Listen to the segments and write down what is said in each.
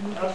Thank you.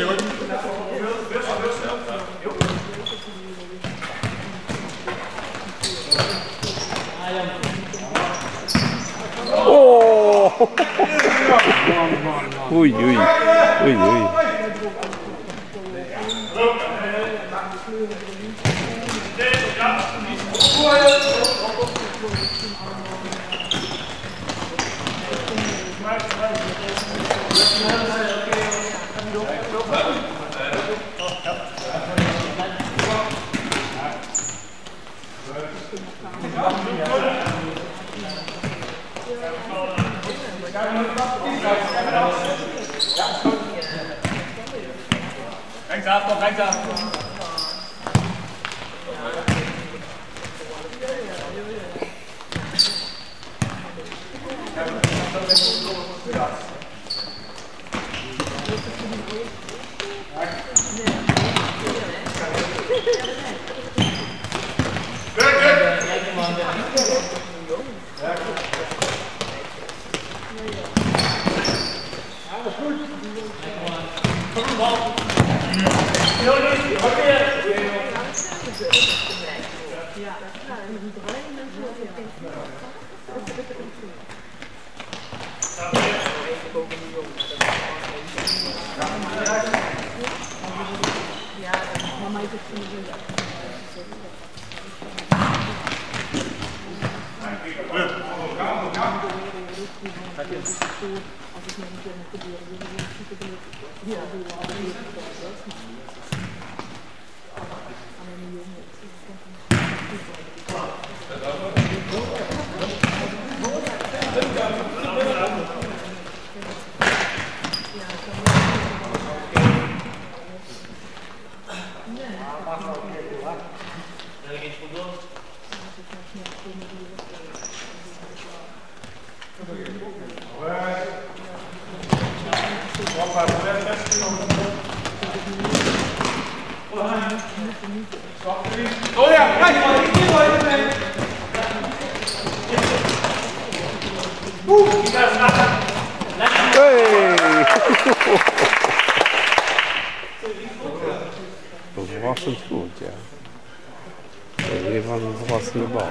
pegou de... Oh! ui, ui, ui, ui. Thanks, Apple. Thanks, Apple. Ja, maar ik heb het niet Yes. Varsågod ja. Det var en bra snubbar.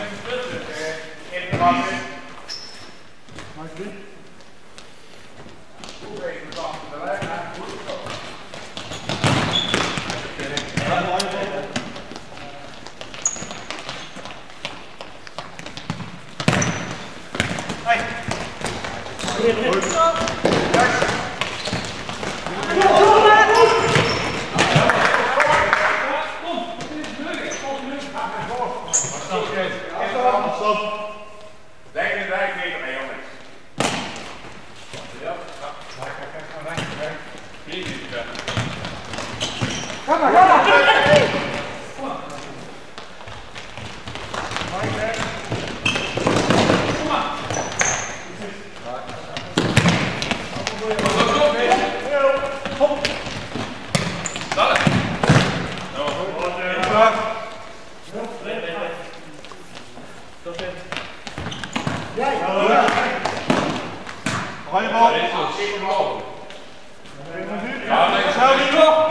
Räuber. Ja, Schau, Rico.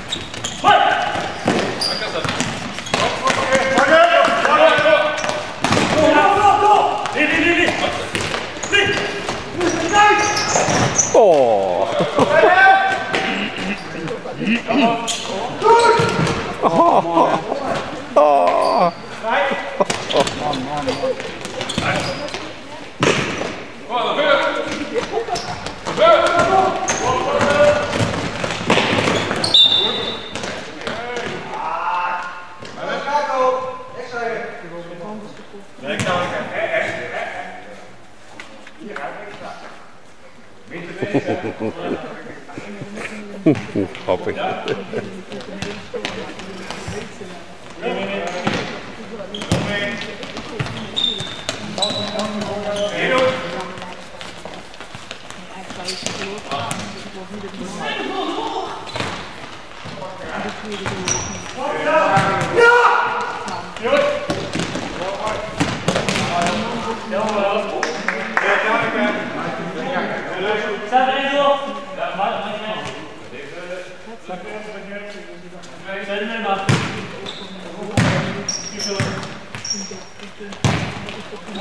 Oh. oh. oh. oh. Hopping.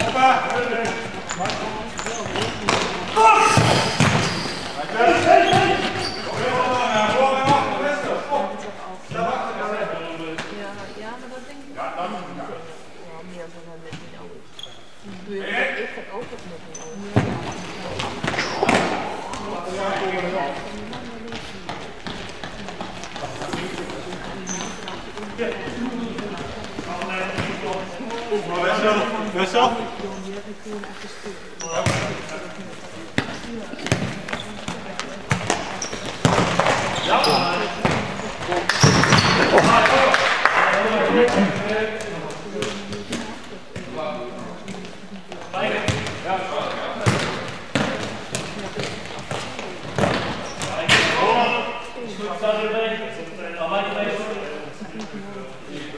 Opa! Wessel? Staat erbij. Dan maak je mee.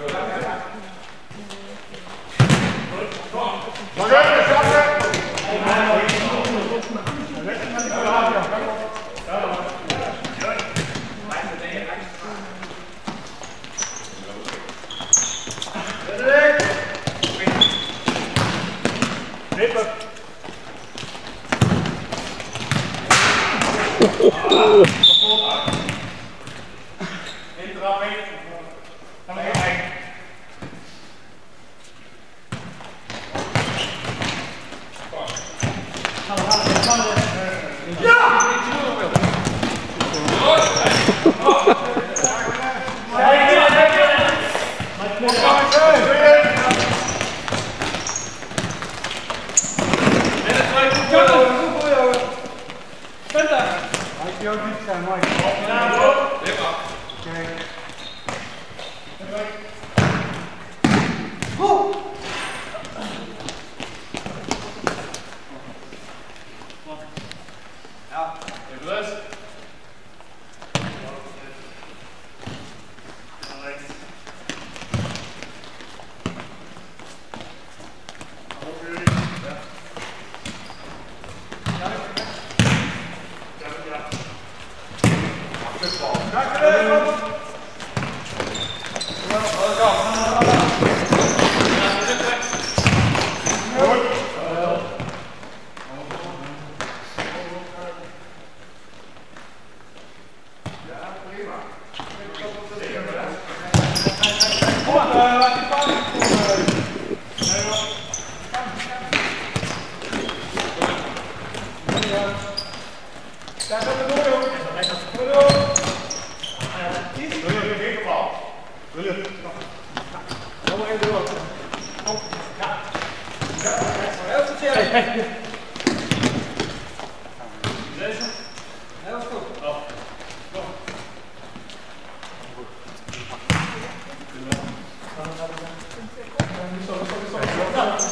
Well done.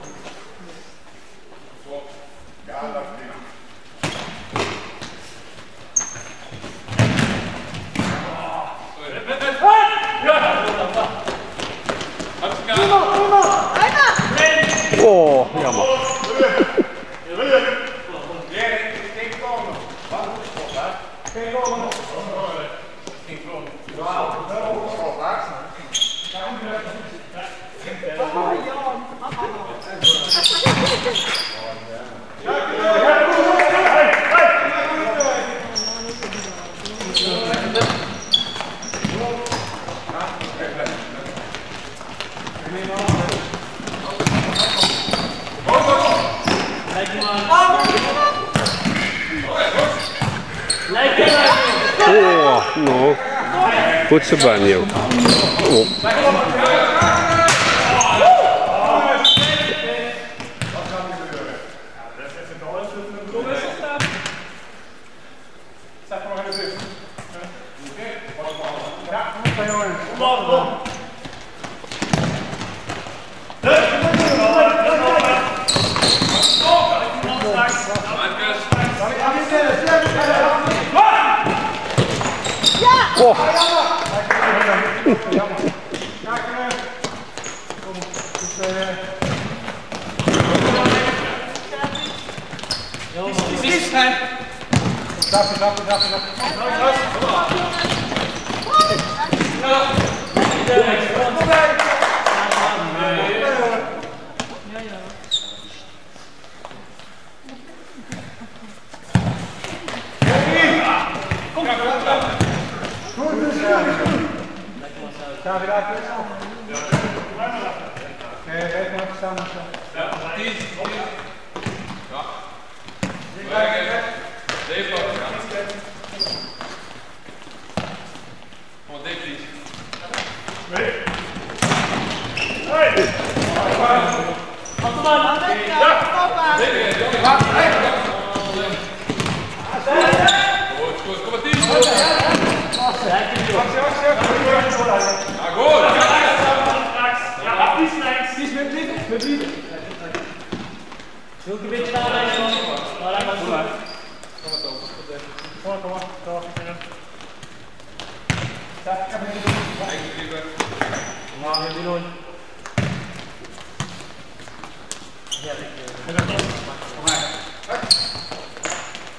O, no. Potrzebanie. O. Dafür, dafür. Ja. Oké, okay, even samen. Ja, 10, 10.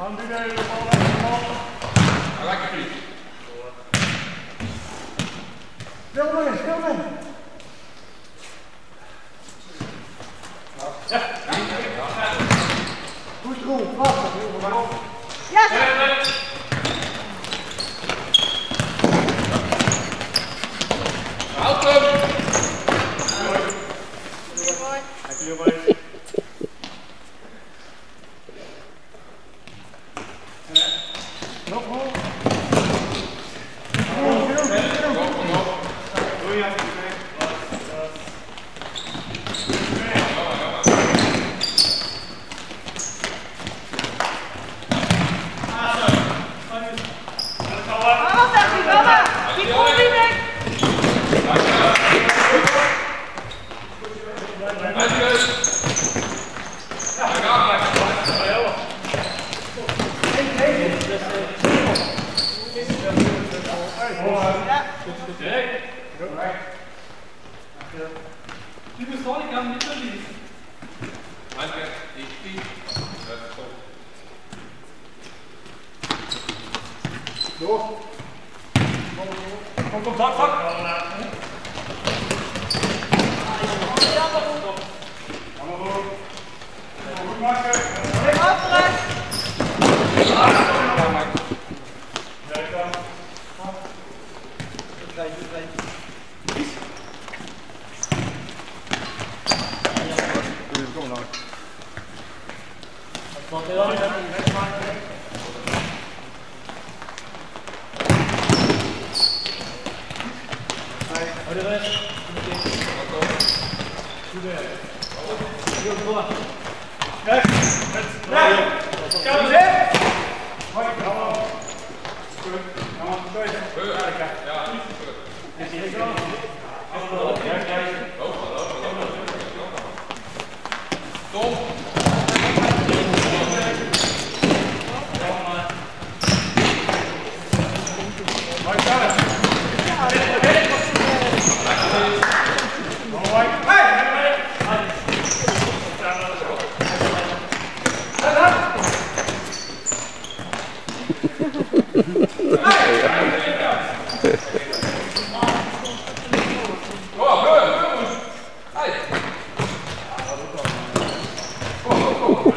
Han blir der, Han er ikke flink. Spør meg, spør meg. Ja. Ja. Ja. Ja. Ja. Ja. Ja. Ja. Liebe Sonic, haben Interviews. Danke, ich bin. Los. Komm, komm, zack, zack. Hey, Abbrech! Ah! Tom.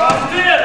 Каждый!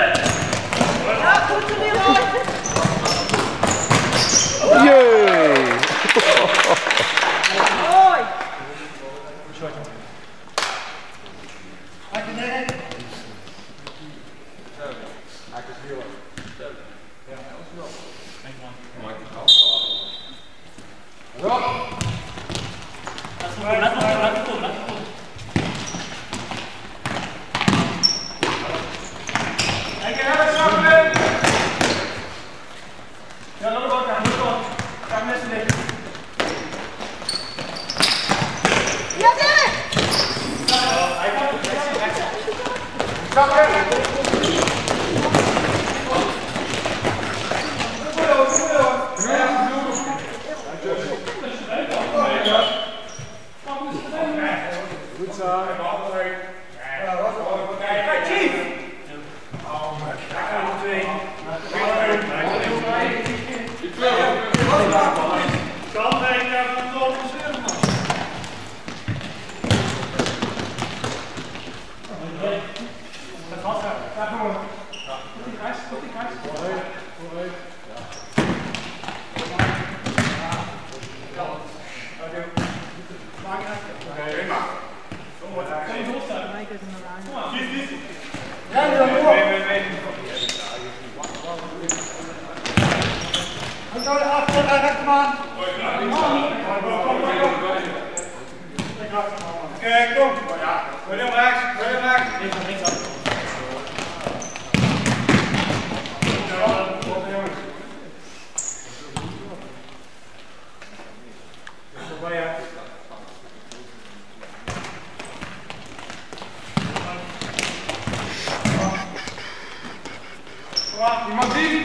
Door de achter, rechtsman. Kijk, kom. Wil je hem rechts? Wil je hem rechts? Links, links. Iemand die?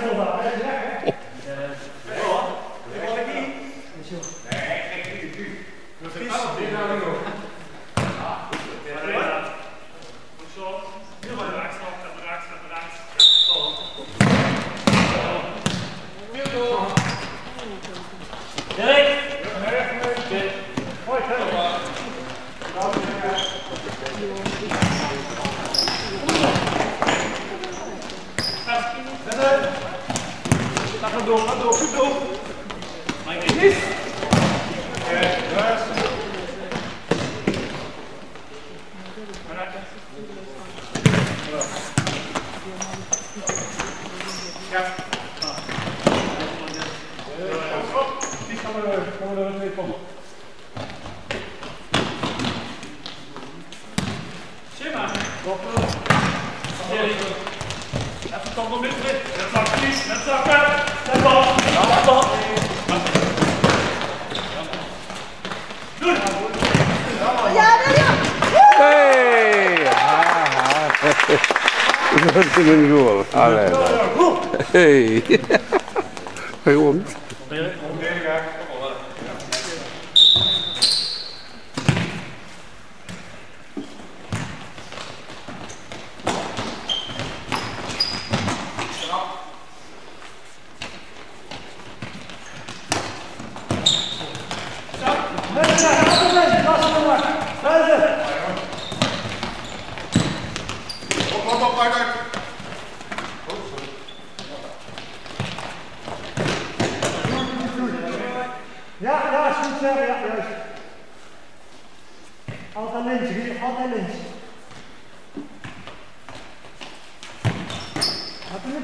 这真够了，阿来了，嘿，哎，我们。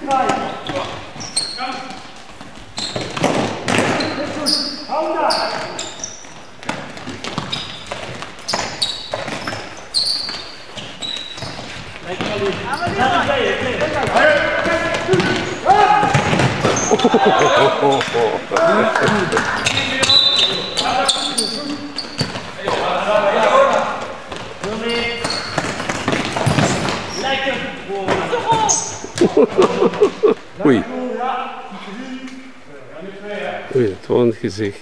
Oh, Oei. Oei, het was gezicht.